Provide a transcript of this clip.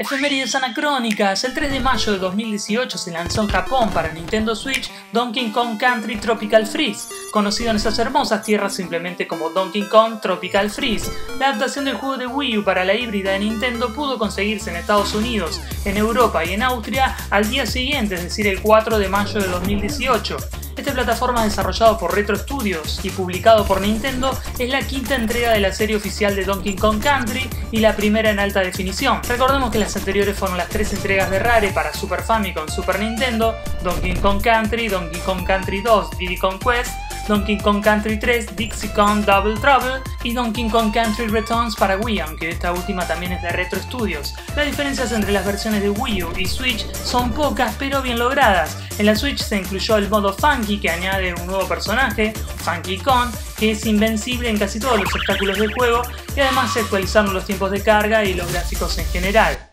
Efemérides anacrónicas. El 3 de mayo de 2018 se lanzó en Japón para Nintendo Switch Donkey Kong Country Tropical Freeze, conocido en esas hermosas tierras simplemente como Donkey Kong Tropical Freeze. La adaptación del juego de Wii U para la híbrida de Nintendo pudo conseguirse en Estados Unidos, en Europa y en Austria al día siguiente, es decir, el 4 de mayo de 2018. Plataforma desarrollado por Retro Studios y publicado por Nintendo es la quinta entrega de la serie oficial de Donkey Kong Country y la primera en alta definición. Recordemos que las anteriores fueron las tres entregas de Rare para Super Famicom, Super Nintendo, Donkey Kong Country, Donkey Kong Country 2, Diddy Kong Quest, Donkey Kong Country 3, Dixie Kong Double Trouble y Donkey Kong Country Returns para Wii, aunque esta última también es de Retro Studios. Las diferencias entre las versiones de Wii U y Switch son pocas pero bien logradas. En la Switch se incluyó el modo Funky que añade un nuevo personaje, Funky Kong, que es invencible en casi todos los obstáculos del juego y además se actualizaron los tiempos de carga y los gráficos en general.